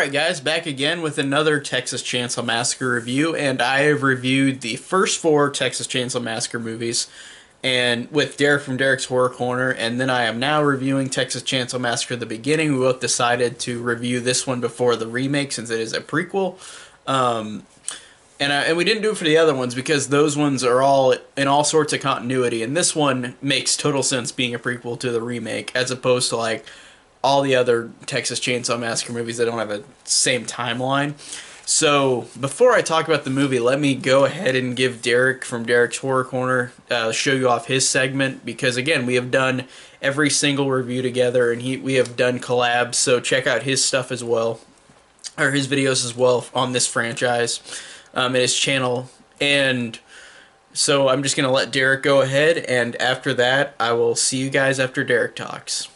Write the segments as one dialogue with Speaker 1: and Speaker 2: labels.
Speaker 1: Alright guys, back again with another Texas Chainsaw Massacre review, and I have reviewed the first four Texas Chainsaw Massacre movies, and with Derek from Derek's Horror Corner, and then I am now reviewing Texas Chainsaw Massacre the beginning. We both decided to review this one before the remake since it is a prequel. Um, and, I, and we didn't do it for the other ones because those ones are all in all sorts of continuity, and this one makes total sense being a prequel to the remake as opposed to like all the other Texas Chainsaw Massacre movies that don't have a same timeline. So before I talk about the movie, let me go ahead and give Derek from Derek's Horror Corner uh, show you off his segment because again we have done every single review together and he we have done collabs. So check out his stuff as well, or his videos as well on this franchise, um, and his channel. And so I'm just gonna let Derek go ahead, and after that I will see you guys after Derek talks.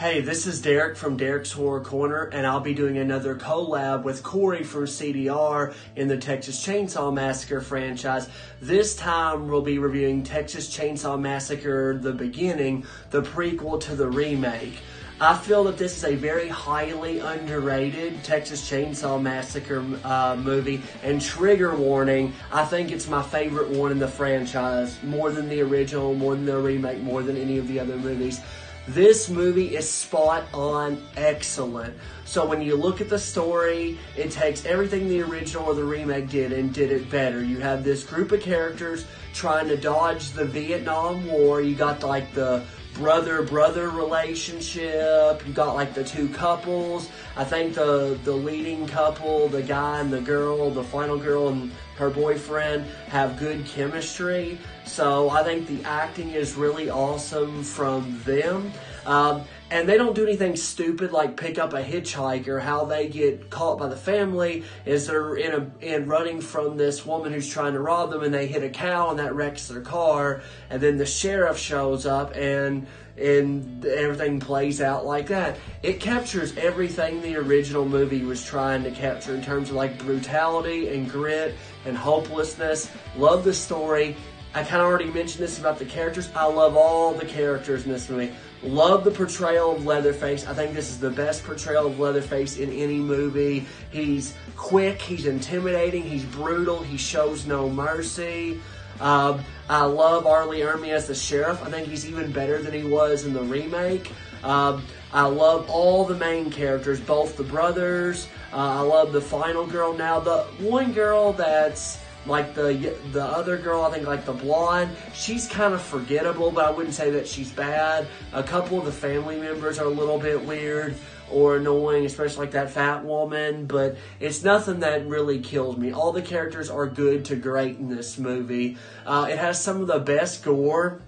Speaker 2: Hey, this is Derek from Derek's Horror Corner, and I'll be doing another collab with Cory from CDR in the Texas Chainsaw Massacre franchise. This time, we'll be reviewing Texas Chainsaw Massacre The Beginning, the prequel to the remake. I feel that this is a very highly underrated Texas Chainsaw Massacre uh, movie, and trigger warning, I think it's my favorite one in the franchise, more than the original, more than the remake, more than any of the other movies. This movie is spot on excellent. So when you look at the story, it takes everything the original or the remake did and did it better. You have this group of characters trying to dodge the Vietnam War. You got like the brother brother relationship. You got like the two couples. I think the the leading couple, the guy and the girl, the final girl and her boyfriend have good chemistry. So I think the acting is really awesome from them. Um, and they don't do anything stupid like pick up a hitchhiker. How they get caught by the family is they're in a in running from this woman who's trying to rob them, and they hit a cow, and that wrecks their car. And then the sheriff shows up, and and everything plays out like that. It captures everything the original movie was trying to capture in terms of like brutality and grit and hopelessness. Love the story. I kind of already mentioned this about the characters. I love all the characters in this movie. Love the portrayal of Leatherface. I think this is the best portrayal of Leatherface in any movie. He's quick, he's intimidating, he's brutal, he shows no mercy. Um, I love R. Lee Ermey as the sheriff. I think he's even better than he was in the remake. Um, I love all the main characters, both the brothers. Uh, I love the final girl. Now, the one girl that's like the the other girl, I think like the blonde, she's kind of forgettable, but I wouldn't say that she's bad. A couple of the family members are a little bit weird or annoying, especially like that fat woman, but it's nothing that really kills me. All the characters are good to great in this movie. Uh, it has some of the best gore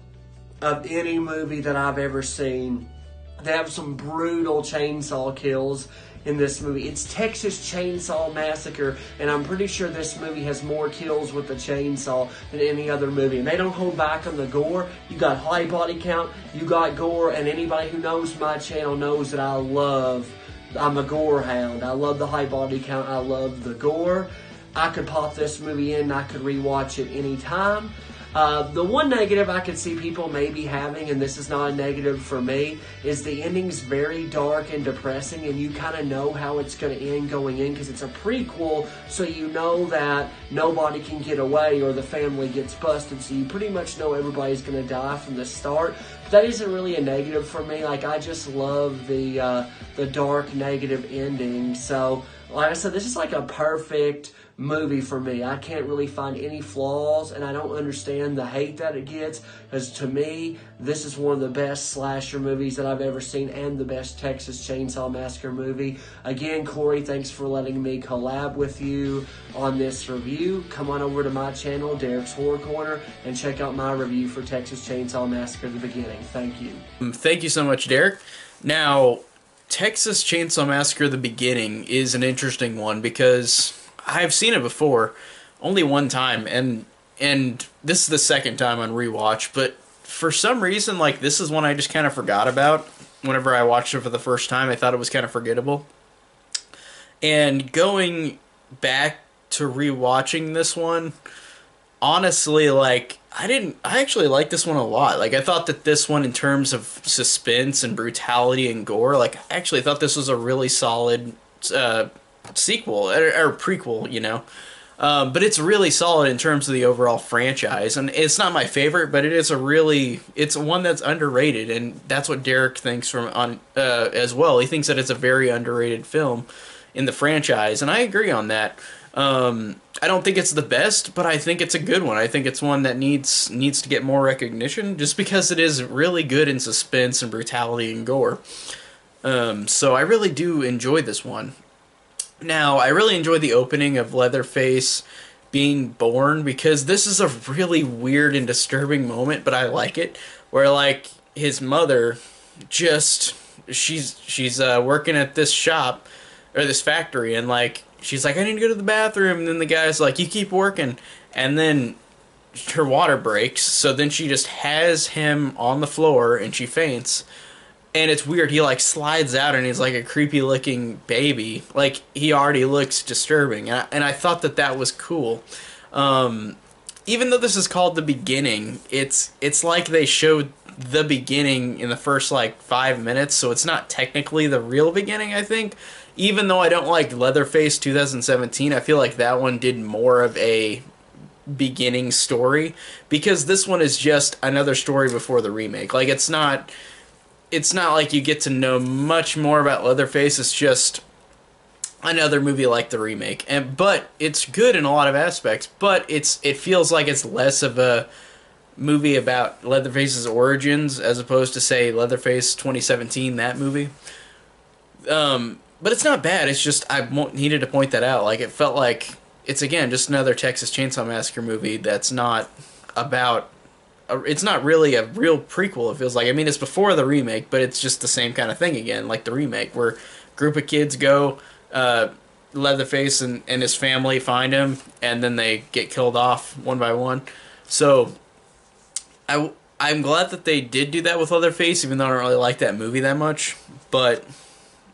Speaker 2: of any movie that I've ever seen. They have some brutal chainsaw kills in this movie. It's Texas Chainsaw Massacre, and I'm pretty sure this movie has more kills with the chainsaw than any other movie. And they don't hold back on the gore. You got high body count, you got gore, and anybody who knows my channel knows that I love. I'm a gore hound. I love the high body count. I love the gore. I could pop this movie in. I could rewatch it anytime. Uh, the one negative I could see people maybe having, and this is not a negative for me, is the ending's very dark and depressing, and you kind of know how it's going to end going in because it's a prequel, so you know that nobody can get away or the family gets busted, so you pretty much know everybody's going to die from the start. But that isn't really a negative for me. Like I just love the uh, the dark negative ending. So like I said, this is like a perfect movie for me. I can't really find any flaws, and I don't understand the hate that it gets. Because to me, this is one of the best slasher movies that I've ever seen, and the best Texas Chainsaw Massacre movie. Again, Cory, thanks for letting me collab with you on this review. Come on over to my channel, Derek's Horror Corner, and check out my review for Texas Chainsaw Massacre: The Beginning. Thank you.
Speaker 1: Um, thank you so much, Derek. Now. Texas Chainsaw Massacre: The Beginning is an interesting one because I've seen it before, only one time, and and this is the second time on rewatch. But for some reason, like this is one I just kind of forgot about. Whenever I watched it for the first time, I thought it was kind of forgettable. And going back to rewatching this one, honestly, like I didn't. I actually like this one a lot. Like I thought that this one, in terms of suspense and brutality and gore, like I actually thought this was a really solid uh, sequel or, or prequel, you know. Um, but it's really solid in terms of the overall franchise, and it's not my favorite, but it is a really it's one that's underrated, and that's what Derek thinks from on uh, as well. He thinks that it's a very underrated film in the franchise, and I agree on that. Um, I don't think it's the best, but I think it's a good one. I think it's one that needs needs to get more recognition, just because it is really good in suspense and brutality and gore. Um, so I really do enjoy this one. Now, I really enjoy the opening of Leatherface being born because this is a really weird and disturbing moment, but I like it. Where like his mother just she's she's uh, working at this shop or this factory and like she's like I need to go to the bathroom. And then the guy's like you keep working. And then her water breaks so then she just has him on the floor and she faints and it's weird. He like slides out and he's like a creepy looking baby. Like he already looks disturbing, and I, and I thought that that was cool. Um, even though this is called the beginning, it's it's like they showed the beginning in the first like five minutes, so it's not technically the real beginning. I think, even though I don't like Leatherface 2017, I feel like that one did more of a beginning story because this one is just another story before the remake. Like it's not it's not like you get to know much more about Leatherface. It's just another movie like the remake, and but it's good in a lot of aspects. But it's it feels like it's less of a movie about Leatherface's origins as opposed to say Leatherface 2017 that movie. Um, but it's not bad. It's just I needed to point that out. Like it felt like it's again just another Texas Chainsaw Massacre movie that's not about it's not really a real prequel. It feels like. I mean, it's before the remake, but it's just the same kind of thing again, like the remake, where group of kids go, uh, Leatherface and, and his family find him, and then they get killed off one by one. So, I I'm glad that they did do that with Leatherface, even though I don't really like that movie that much. But,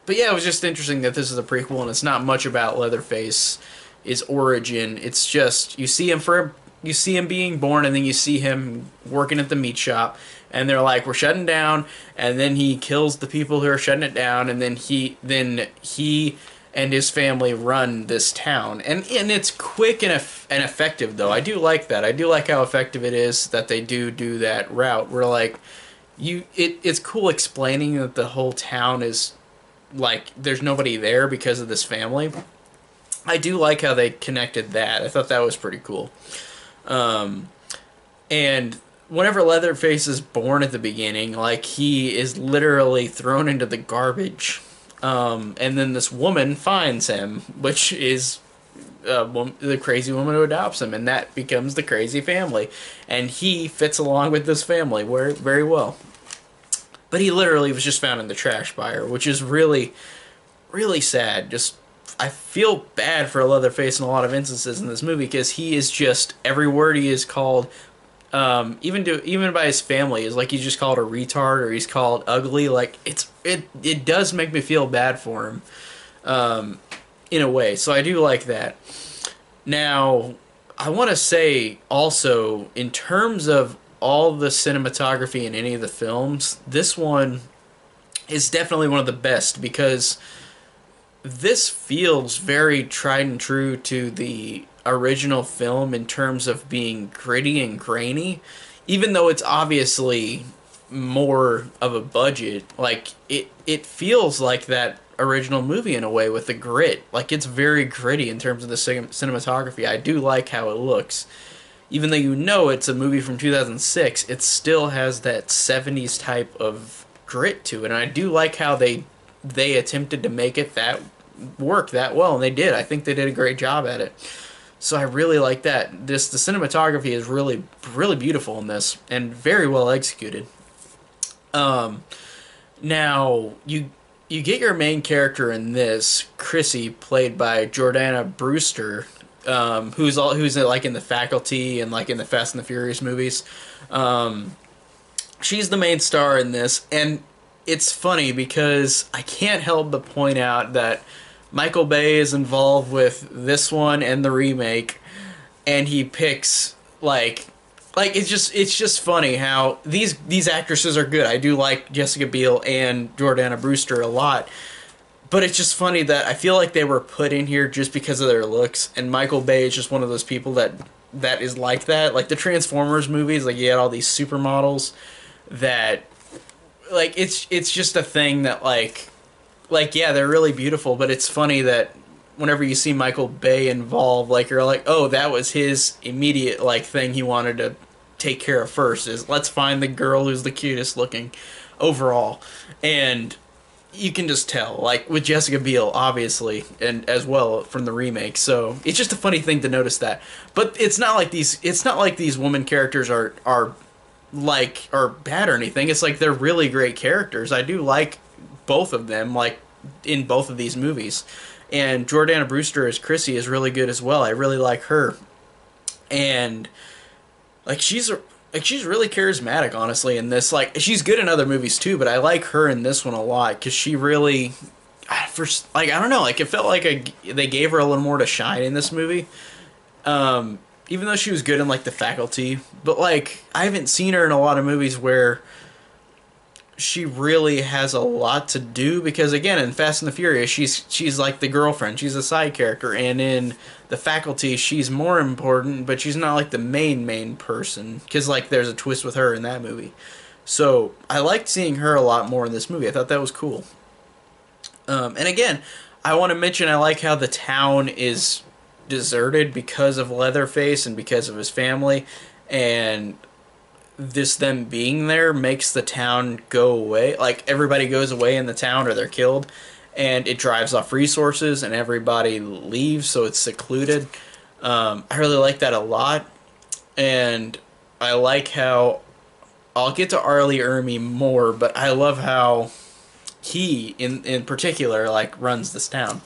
Speaker 1: but yeah, it was just interesting that this is a prequel, and it's not much about Leatherface, his origin. It's just you see him for you see him being born and then you see him working at the meat shop and they're like we're shutting down. And then he kills the people who are shutting it down and then he then he and his family run this town. And and it's quick and, and effective though. I do like that. I do like how effective it is that they do do that route. Where like you it, it's cool explaining that the whole town is like there's nobody there because of this family. I do like how they connected that. I thought that was pretty cool um, and whenever Leatherface is born at the beginning, like he is literally thrown into the garbage. Um, and then this woman finds him, which is uh, the crazy woman who adopts him, and that becomes the crazy family. And he fits along with this family very, very well. But he literally was just found in the trash by her, which is really, really sad. Just I feel bad for Leatherface in a lot of instances in this movie because he is just every word he is called, um, even to even by his family is like he's just called a retard or he's called ugly. Like it's it it does make me feel bad for him, um, in a way. So I do like that. Now I want to say also in terms of all the cinematography in any of the films, this one is definitely one of the best because this feels very tried and true to the original film in terms of being gritty and grainy, even though it's obviously more of a budget. Like it, it feels like that original movie in a way with the grit. Like it's very gritty in terms of the cinematography. I do like how it looks. Even though you know it's a movie from 2006, it still has that 70s type of grit to it. And I do like how they they attempted to make it that work that well, and they did. I think they did a great job at it. So I really like that. This the cinematography is really really beautiful in this and very well executed. Um, now you you get your main character in this Chrissy, played by Jordana Brewster, um, who's all who's like in the faculty and like in the Fast and the Furious movies. Um, she's the main star in this, and it's funny because I can't help but point out that Michael Bay is involved with this one and the remake, and he picks like like it's just it's just funny how these these actresses are good. I do like Jessica Biel and Jordana Brewster a lot, but it's just funny that I feel like they were put in here just because of their looks, and Michael Bay is just one of those people that that is like that. Like the Transformers movies, like you had all these supermodels that like it's it's just a thing that like like yeah, they're really beautiful, but it's funny that whenever you see Michael Bay involved, like you're like, "Oh, that was his immediate like thing he wanted to take care of first is let's find the girl who's the cutest looking overall." And you can just tell, like with Jessica Biel, obviously, and as well from the remake. So it's just a funny thing to notice that. But it's not like these. It's not like these woman characters are are like are bad or anything. It's like they're really great characters. I do like both of them, like in both of these movies. And Jordana Brewster as Chrissy is really good as well. I really like her, and like she's like she's really charismatic honestly in this like she's good in other movies too but i like her in this one a lot because she really first like i don't know like it felt like a, they gave her a little more to shine in this movie um even though she was good in like the faculty but like i haven't seen her in a lot of movies where she really has a lot to do because again in Fast and the Furious she's she's like the girlfriend she's a side character and in the faculty she's more important but she's not like the main main person because like there's a twist with her in that movie. So I liked seeing her a lot more in this movie. I thought that was cool. Um, and again I want to mention I like how the town is deserted because of Leatherface and because of his family and this them being there makes the town go away. Like everybody goes away in the town or they're killed, and it drives off resources and everybody leaves, so it's secluded. Um, I really like that a lot, and I like how I'll get to R. Lee Ermey more, but I love how he in in particular like runs this town.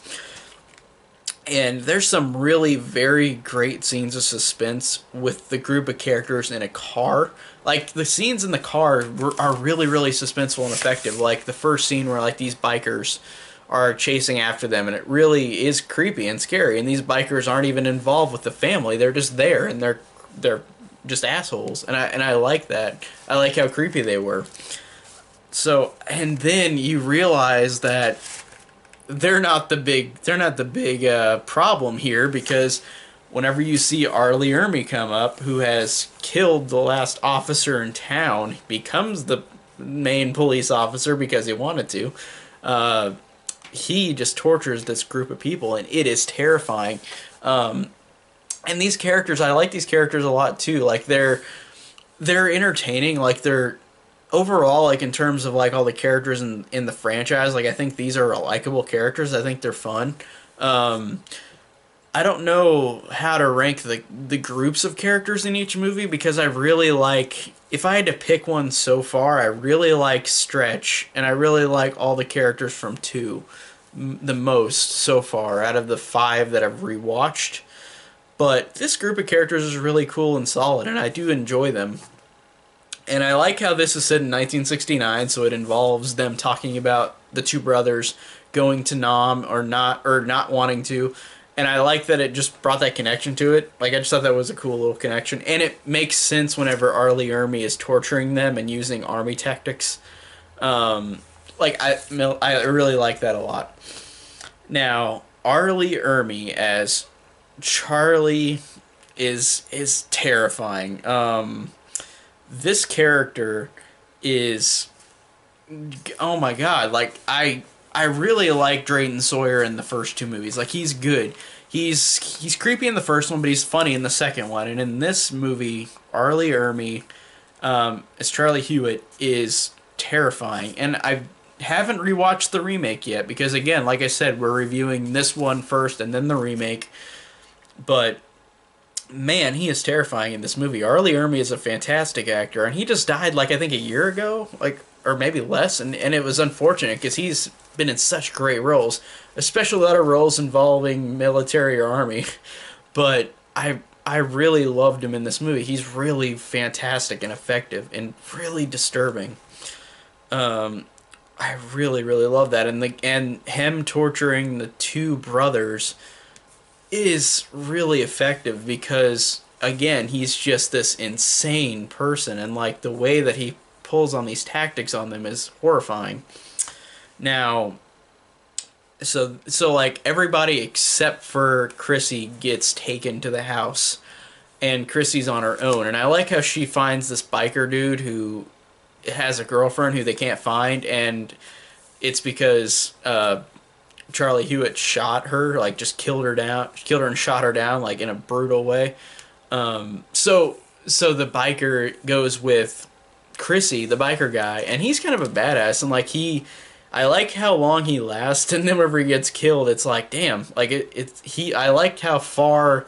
Speaker 1: And there's some really very great scenes of suspense with the group of characters in a car. Like the scenes in the car are really really suspenseful and effective. Like the first scene where like these bikers are chasing after them and it really is creepy and scary and these bikers aren't even involved with the family. They're just there and they're they're just assholes and I and I like that. I like how creepy they were. So and then you realize that they're not the big they're not the big uh, problem here because whenever you see Arlie Lee Ermey come up, who has killed the last officer in town, becomes the main police officer because he wanted to. Uh, he just tortures this group of people, and it is terrifying. Um, and these characters, I like these characters a lot too. Like they're they're entertaining. Like they're overall, like in terms of like all the characters in in the franchise. Like I think these are likable characters. I think they're fun. Um, I don't know how to rank the the groups of characters in each movie because I really like if I had to pick one so far, I really like Stretch and I really like all the characters from 2 the most so far out of the 5 that I've rewatched. But this group of characters is really cool and solid and I do enjoy them. And I like how this is said in 1969, so it involves them talking about the two brothers going to Nam or not or not wanting to and I like that it just brought that connection to it. Like I just thought that was a cool little connection, and it makes sense whenever R. Lee Ermey is torturing them and using army tactics. Um, like I, I really like that a lot. Now R. Lee Ermey as Charlie is is terrifying. Um, this character is oh my god like i I really like Drayton Sawyer in the first two movies. Like he's good. He's he's creepy in the first one, but he's funny in the second one. And in this movie, R. Ermey um, as Charlie Hewitt is terrifying. And I haven't rewatched the remake yet because again, like I said, we're reviewing this one first and then the remake. But man, he is terrifying in this movie. Arlie Lee Ermey is a fantastic actor, and he just died like I think a year ago, like or maybe less, and and it was unfortunate because he's been in such great roles, especially a lot of roles involving military or army. But I I really loved him in this movie. He's really fantastic and effective and really disturbing. Um, I really really love that, and the and him torturing the two brothers is really effective because again he's just this insane person, and like the way that he pulls on these tactics on them is horrifying. Now, so so like everybody except for Chrissy gets taken to the house and Chrissy's on her own and I like how she finds this biker dude who has a girlfriend who they can't find and it's because uh, Charlie Hewitt shot her like just killed her down killed her and shot her down like in a brutal way um, so so the biker goes with Chrissy the biker guy and he's kind of a badass and like he I like how long he lasts, and then whenever he gets killed, it's like, damn, like it, it. He, I liked how far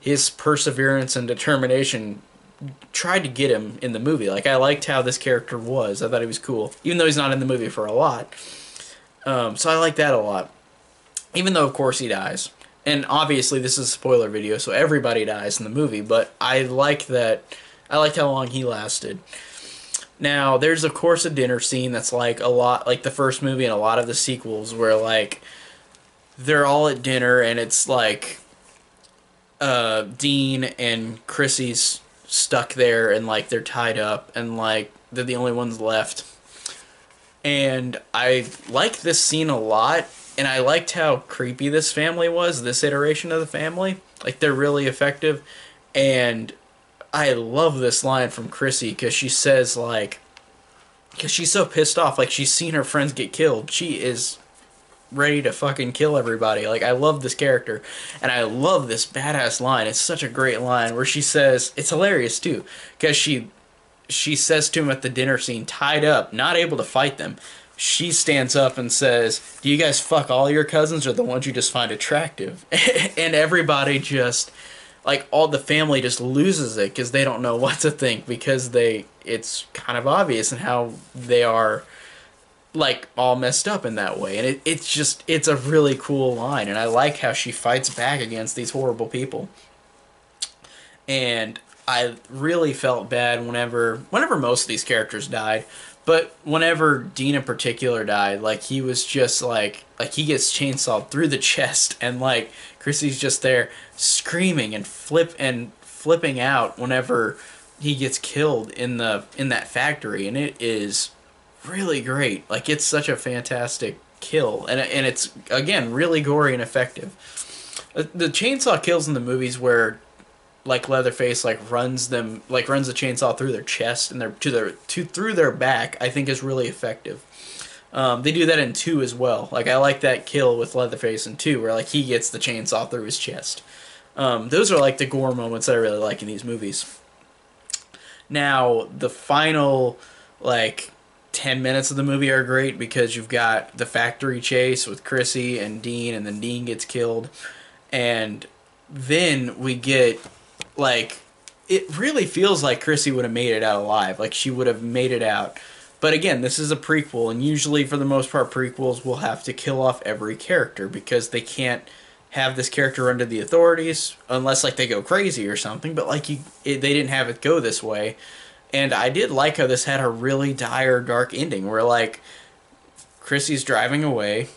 Speaker 1: his perseverance and determination tried to get him in the movie. Like I liked how this character was. I thought he was cool, even though he's not in the movie for a lot. Um, so I like that a lot. Even though, of course, he dies, and obviously this is a spoiler video, so everybody dies in the movie. But I like that. I liked how long he lasted. Now, there's of course a dinner scene that's like a lot like the first movie and a lot of the sequels where like they're all at dinner and it's like uh Dean and Chrissy's stuck there and like they're tied up and like they're the only ones left. And I like this scene a lot and I liked how creepy this family was, this iteration of the family. Like they're really effective and I love this line from Chrissy because she says like, because she's so pissed off, like she's seen her friends get killed. She is ready to fucking kill everybody. Like I love this character, and I love this badass line. It's such a great line where she says it's hilarious too, because she she says to him at the dinner scene, tied up, not able to fight them. She stands up and says, "Do you guys fuck all your cousins or the ones you just find attractive?" and everybody just like all the family just loses it because they don't know what to think because they it's kind of obvious and how they are like all messed up in that way. And it, it's just it's a really cool line. And i like how she fights back against these horrible people. And i really felt bad whenever whenever most of these characters died but whenever dean in particular died like he was just like like he gets chainsawed through the chest and like Chrissy's just there screaming and flip and flipping out whenever he gets killed in the in that factory and it is really great. Like it's such a fantastic kill and and it's again really gory and effective. Uh, the chainsaw kills in the movies where like Leatherface like runs them like runs the chainsaw through their chest and their to their to through their back I think is really effective. Um, they do that in two as well. Like I like that kill with Leatherface in two, where like he gets the chainsaw through his chest. Um, those are like the gore moments that I really like in these movies. Now the final like ten minutes of the movie are great because you've got the factory chase with Chrissy and Dean, and then Dean gets killed, and then we get like it really feels like Chrissy would have made it out alive. Like she would have made it out but again, this is a prequel, and usually, for the most part, prequels will have to kill off every character because they can't have this character under the authorities unless like they go crazy or something. But like you, it, they didn't have it go this way, and I did like how this had a really dire, dark ending where like Chrissy's driving away,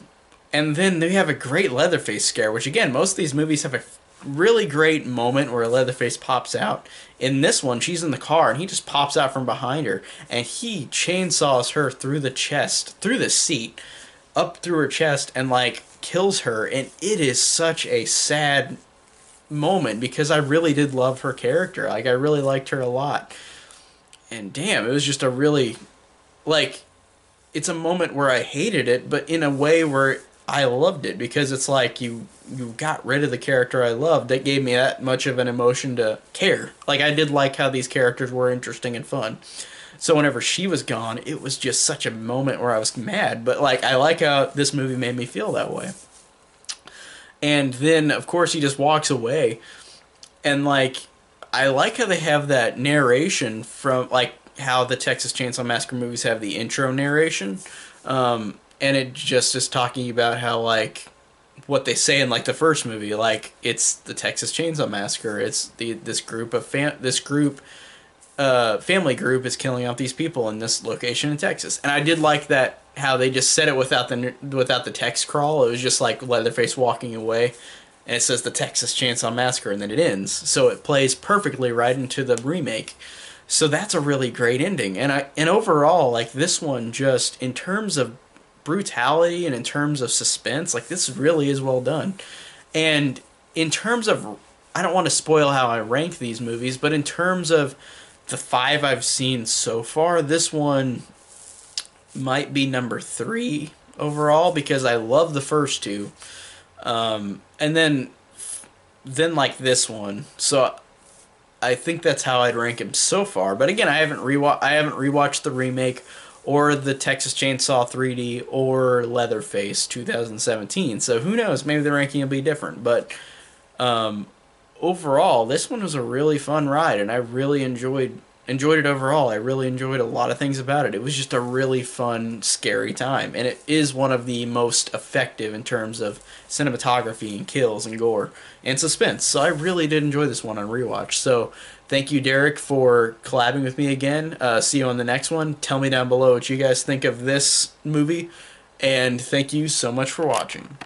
Speaker 1: and then they have a great Leatherface scare, which again, most of these movies have a really great moment where Leatherface pops out. In this one, she's in the car and he just pops out from behind her and he chainsaws her through the chest, through the seat, up through her chest and like kills her. And it is such a sad moment because I really did love her character. Like I really liked her a lot. And damn, it was just a really like it's a moment where I hated it, but in a way where I loved it because it's like you you got rid of the character I loved. That gave me that much of an emotion to care. Like I did like how these characters were interesting and fun. So whenever she was gone, it was just such a moment where I was mad. But like I like how this movie made me feel that way. And then of course he just walks away, and like I like how they have that narration from like how the Texas Chainsaw Massacre movies have the intro narration. Um, and it just is talking about how like what they say in like the first movie, like it's the Texas Chainsaw Massacre. It's the this group of fam- this group uh, family group is killing off these people in this location in Texas. And I did like that how they just said it without the without the text crawl. It was just like Leatherface walking away, and it says the Texas Chainsaw Massacre, and then it ends. So it plays perfectly right into the remake. So that's a really great ending. And I and overall, like this one, just in terms of brutality and in terms of suspense, like this really is well done. And in terms of, I don't want to spoil how I rank these movies, but in terms of the five I've seen so far, this one might be number three overall because I love the first two. Um, and then, then like this one. So I think that's how I'd rank him so far. But again, I haven't rewatched. I haven't rewatched the remake or the Texas Chainsaw 3D or Leatherface 2017. So who knows? Maybe the ranking will be different. But um, overall, this one was a really fun ride, and I really enjoyed enjoyed it overall. I really enjoyed a lot of things about it. It was just a really fun, scary time, and it is one of the most effective in terms of cinematography and kills and gore and suspense. So I really did enjoy this one on rewatch. So thank you, Derek, for collabing with me again. Uh, see you on the next one. Tell me down below what you guys think of this movie, and thank you so much for watching.